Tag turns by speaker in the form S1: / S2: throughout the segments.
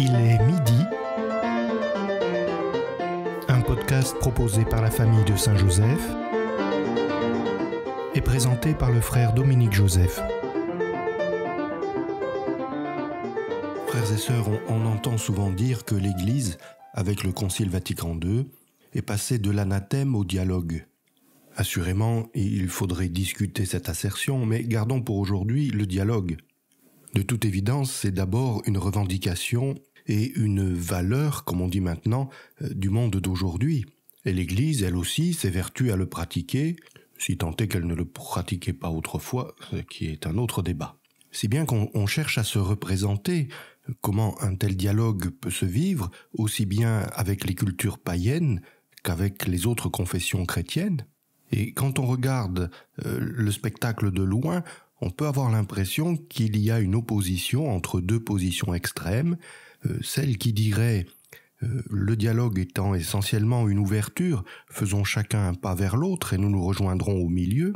S1: Il est midi. Un podcast proposé par la famille de Saint-Joseph et présenté par le frère Dominique Joseph. Frères et sœurs, on, on entend souvent dire que l'Église, avec le Concile Vatican II, est passée de l'anathème au dialogue. Assurément, il faudrait discuter cette assertion, mais gardons pour aujourd'hui le dialogue. De toute évidence, c'est d'abord une revendication et une valeur, comme on dit maintenant, euh, du monde d'aujourd'hui. Et l'Église, elle aussi, s'évertue à le pratiquer, si tant est qu'elle ne le pratiquait pas autrefois, ce qui est un autre débat. Si bien qu'on cherche à se représenter comment un tel dialogue peut se vivre, aussi bien avec les cultures païennes qu'avec les autres confessions chrétiennes. Et quand on regarde euh, le spectacle de loin, on peut avoir l'impression qu'il y a une opposition entre deux positions extrêmes, euh, celle qui dirait euh, le dialogue étant essentiellement une ouverture, faisons chacun un pas vers l'autre et nous nous rejoindrons au milieu,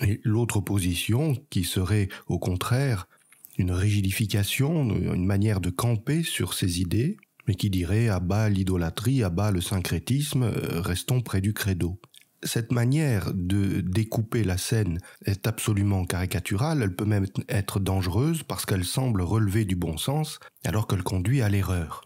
S1: et l'autre position qui serait au contraire une rigidification, une manière de camper sur ses idées, mais qui dirait à bas l'idolâtrie, à bas le syncrétisme, euh, restons près du credo. Cette manière de découper la scène est absolument caricaturale, elle peut même être dangereuse parce qu'elle semble relever du bon sens alors qu'elle conduit à l'erreur.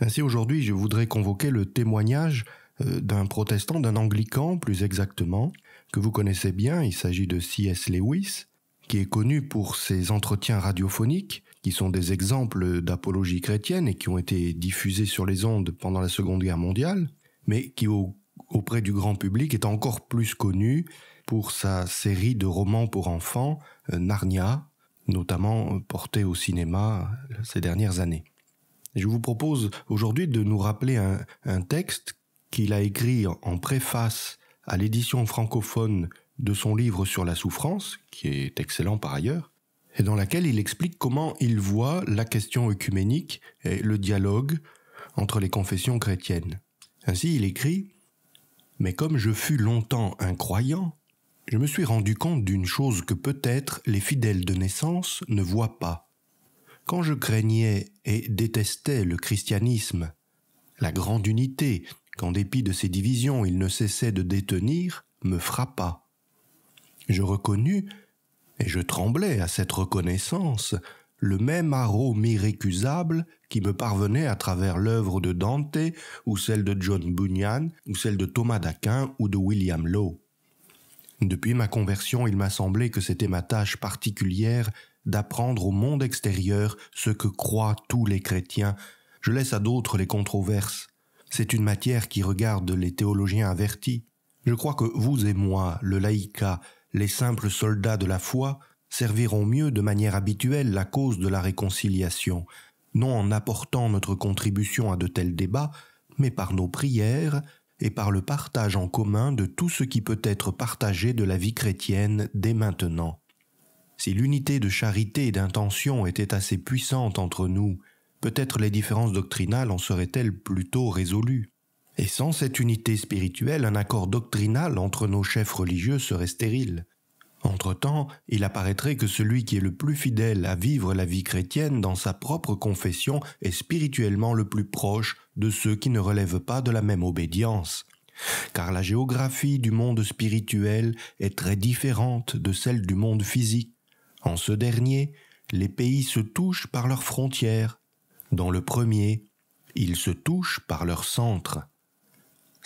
S1: Ainsi aujourd'hui je voudrais convoquer le témoignage euh, d'un protestant, d'un anglican plus exactement, que vous connaissez bien, il s'agit de C.S. Lewis, qui est connu pour ses entretiens radiophoniques, qui sont des exemples d'apologie chrétienne et qui ont été diffusés sur les ondes pendant la Seconde Guerre mondiale, mais qui au auprès du grand public est encore plus connu pour sa série de romans pour enfants, euh, Narnia, notamment portée au cinéma euh, ces dernières années. Je vous propose aujourd'hui de nous rappeler un, texte qu'il a écrit en préface à l'édition francophone de son livre sur la souffrance, qui est excellent par ailleurs, et dans laquelle il explique comment il voit la question œcuménique et le dialogue entre les confessions chrétiennes. Ainsi, il écrit mais comme je fus longtemps incroyant, je me suis rendu compte d'une chose que peut-être les fidèles de naissance ne voient pas. Quand je craignais et détestais le christianisme, la grande unité, qu'en dépit de ses divisions il ne cessait de détenir, me frappa. Je reconnus, et je tremblais à cette reconnaissance, le même arôme irrécusable qui me parvenait à travers l'œuvre de Dante ou celle de John Bunyan ou celle de Thomas d'Aquin ou de William Law. Depuis ma conversion, il m'a semblé que c'était ma tâche particulière d'apprendre au monde extérieur ce que croient tous les chrétiens. Je laisse à d'autres les controverses. C'est une matière qui regarde les théologiens avertis. Je crois que vous et moi, le laïca, les simples soldats de la foi, serviront mieux de manière habituelle la cause de la réconciliation, non en apportant notre contribution à de tels débats, mais par nos prières et par le partage en commun de tout ce qui peut être partagé de la vie chrétienne dès maintenant. Si l'unité de charité et d'intention était assez puissante entre nous, peut-être les différences doctrinales en seraient-elles plutôt résolues? Et sans cette unité spirituelle, un accord doctrinal entre nos chefs religieux serait stérile. Entre-temps, il apparaîtrait que celui qui est le plus fidèle à vivre la vie chrétienne dans sa propre confession est spirituellement le plus proche de ceux qui ne relèvent pas de la même obédience. Car la géographie du monde spirituel est très différente de celle du monde physique. En ce dernier, les pays se touchent par leurs frontières. Dans le premier, ils se touchent par leur centre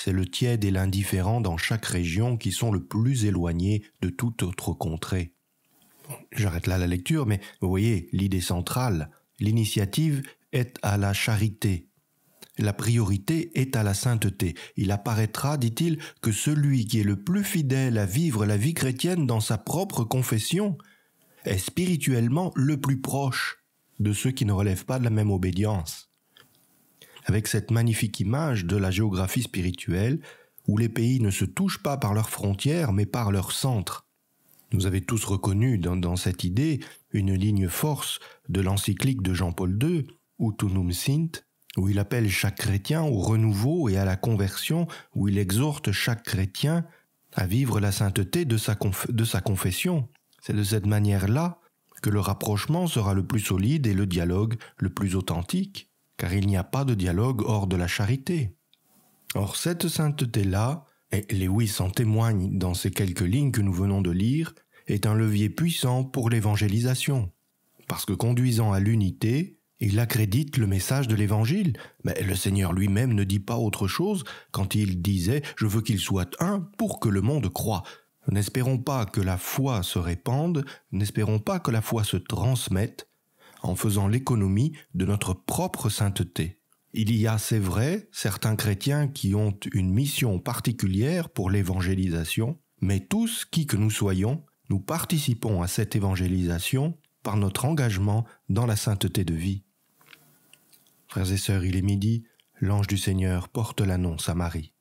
S1: c'est le tiède et l'indifférent dans chaque région qui sont le plus éloignés de toute autre contrée. J'arrête là la lecture, mais vous voyez, l'idée centrale, l'initiative est à la charité. La priorité est à la sainteté. Il apparaîtra, dit-il, que celui qui est le plus fidèle à vivre la vie chrétienne dans sa propre confession est spirituellement le plus proche de ceux qui ne relèvent pas de la même obédience avec cette magnifique image de la géographie spirituelle, où les pays ne se touchent pas par leurs frontières, mais par leur centre. Vous avez tous reconnu dans, cette idée une ligne force de l'encyclique de Jean-Paul II, Utunum Sint, où il appelle chaque chrétien au renouveau et à la conversion, où il exhorte chaque chrétien à vivre la sainteté de sa, de sa confession. C'est de cette manière-là que le rapprochement sera le plus solide et le dialogue le plus authentique car il n'y a pas de dialogue hors de la charité. Or cette sainteté-là, et Lewis en témoigne dans ces quelques lignes que nous venons de lire, est un levier puissant pour l'évangélisation. Parce que conduisant à l'unité, il accrédite le message de l'Évangile, mais le Seigneur lui-même ne dit pas autre chose quand il disait ⁇ Je veux qu'il soit un pour que le monde croie ⁇ N'espérons pas que la foi se répande, n'espérons pas que la foi se transmette en faisant l'économie de notre propre sainteté. Il y a, c'est vrai, certains chrétiens qui ont une mission particulière pour l'évangélisation, mais tous, qui que nous soyons, nous participons à cette évangélisation par notre engagement dans la sainteté de vie. Frères et sœurs, il est midi, l'ange du Seigneur porte l'annonce à Marie.